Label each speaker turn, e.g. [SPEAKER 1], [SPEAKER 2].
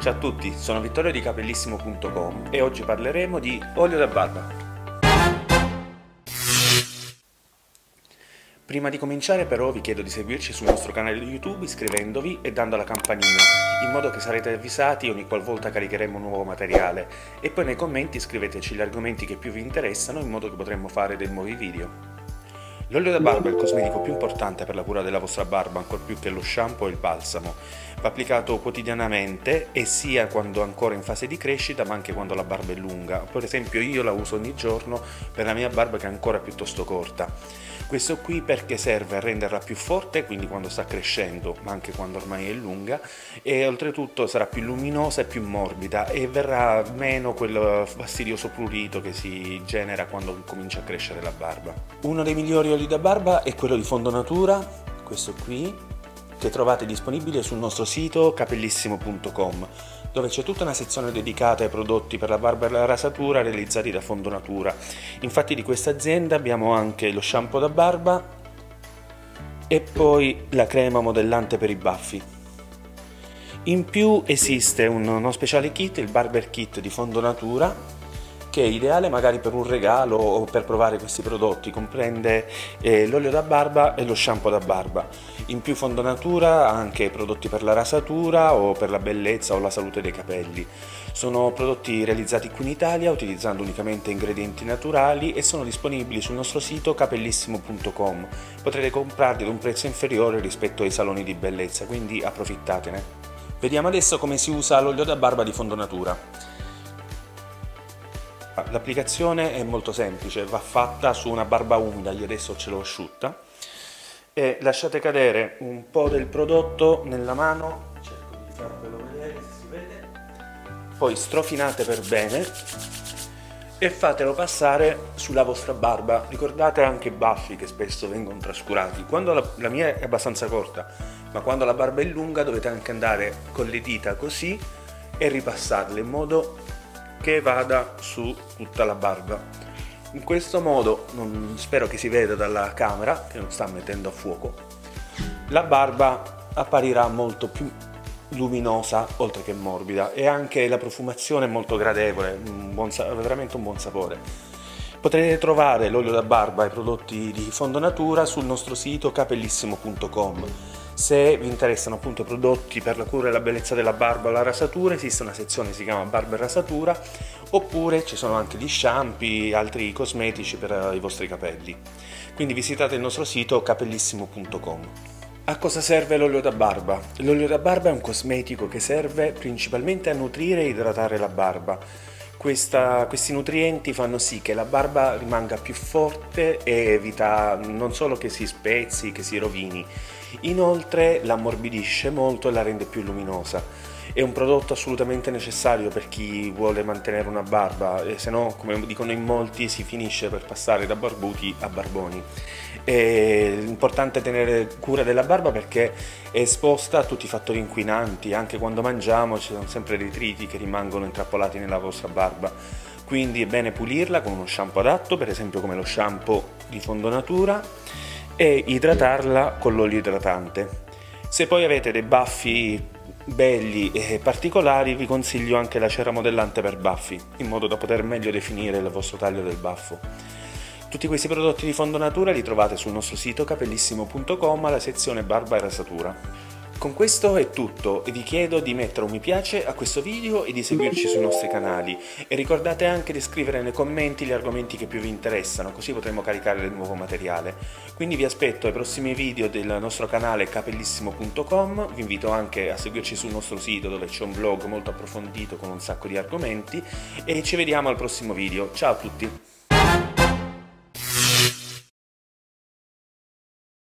[SPEAKER 1] Ciao a tutti, sono Vittorio di Capellissimo.com e oggi parleremo di olio da barba. Prima di cominciare però vi chiedo di seguirci sul nostro canale YouTube iscrivendovi e dando la campanina, in modo che sarete avvisati ogni qualvolta caricheremo nuovo materiale e poi nei commenti scriveteci gli argomenti che più vi interessano in modo che potremmo fare dei nuovi video. L'olio da barba è il cosmetico più importante per la cura della vostra barba, ancor più che lo shampoo e il balsamo. Va applicato quotidianamente e sia quando ancora in fase di crescita, ma anche quando la barba è lunga. Per esempio io la uso ogni giorno per la mia barba che è ancora piuttosto corta. Questo qui perché serve a renderla più forte, quindi quando sta crescendo, ma anche quando ormai è lunga, e oltretutto sarà più luminosa e più morbida e verrà meno quel fastidioso prurito che si genera quando comincia a crescere la barba. Uno dei migliori oli da barba è quello di Fondo Natura, questo qui, che trovate disponibile sul nostro sito capellissimo.com dove c'è tutta una sezione dedicata ai prodotti per la barba e la rasatura realizzati da Fondo Natura. Infatti di questa azienda abbiamo anche lo shampoo da barba e poi la crema modellante per i baffi. In più esiste uno speciale kit, il Barber Kit di Fondo Natura, che è ideale magari per un regalo o per provare questi prodotti, comprende eh, l'olio da barba e lo shampoo da barba. In più fondo natura anche prodotti per la rasatura o per la bellezza o la salute dei capelli. Sono prodotti realizzati qui in Italia utilizzando unicamente ingredienti naturali e sono disponibili sul nostro sito capellissimo.com. Potrete comprarli ad un prezzo inferiore rispetto ai saloni di bellezza, quindi approfittatene. Vediamo adesso come si usa l'olio da barba di fondo natura. L'applicazione è molto semplice, va fatta su una barba umida, io adesso ce l'ho asciutta, e lasciate cadere un po' del prodotto nella mano, cerco di farvelo vedere se si vede, poi strofinate per bene e fatelo passare sulla vostra barba. Ricordate anche i baffi che spesso vengono trascurati. Quando la, la mia è abbastanza corta, ma quando la barba è lunga dovete anche andare con le dita così e ripassarle in modo che vada su tutta la barba. In questo modo, non, spero che si veda dalla camera, che non sta mettendo a fuoco, la barba apparirà molto più luminosa oltre che morbida e anche la profumazione è molto gradevole, un buon, veramente un buon sapore. Potrete trovare l'olio da barba e i prodotti di Fondo Natura sul nostro sito capellissimo.com se vi interessano appunto prodotti per la cura e la bellezza della barba o la rasatura, esiste una sezione che si chiama barba e rasatura, oppure ci sono anche gli shampoo, altri cosmetici per i vostri capelli. Quindi visitate il nostro sito capellissimo.com. A cosa serve l'olio da barba? L'olio da barba è un cosmetico che serve principalmente a nutrire e idratare la barba. Questa, questi nutrienti fanno sì che la barba rimanga più forte e evita non solo che si spezzi, che si rovini, Inoltre l'ammorbidisce molto e la rende più luminosa. È un prodotto assolutamente necessario per chi vuole mantenere una barba, e se no, come dicono in molti, si finisce per passare da barbuti a barboni. È importante tenere cura della barba perché è esposta a tutti i fattori inquinanti, anche quando mangiamo ci sono sempre detriti che rimangono intrappolati nella vostra barba. Quindi è bene pulirla con uno shampoo adatto, per esempio come lo shampoo di fondo natura e idratarla con l'olio idratante. Se poi avete dei baffi belli e particolari vi consiglio anche la cera modellante per baffi, in modo da poter meglio definire il vostro taglio del baffo. Tutti questi prodotti di fondo natura li trovate sul nostro sito capellissimo.com alla sezione barba e rasatura. Con questo è tutto e vi chiedo di mettere un mi piace a questo video e di seguirci sui nostri canali e ricordate anche di scrivere nei commenti gli argomenti che più vi interessano così potremo caricare del nuovo materiale. Quindi vi aspetto ai prossimi video del nostro canale capellissimo.com, vi invito anche a seguirci sul nostro sito dove c'è un blog molto approfondito con un sacco di argomenti e ci vediamo al prossimo video. Ciao a tutti!